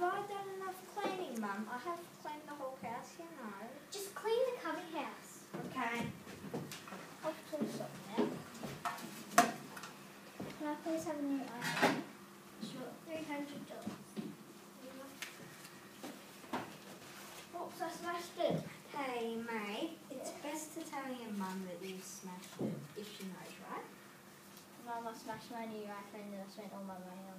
Have I done enough cleaning, Mum? I have cleaned the whole house, you know. Just clean the cubby house. Okay. I'll pull something now. Can I please have a new iPhone? Sure. Three hundred dollars. Oops, I smashed it. Hey, May. It's yeah. best to tell your mum that you smashed it, if she knows, right? Mum, I smashed my new iPhone and I spent all my money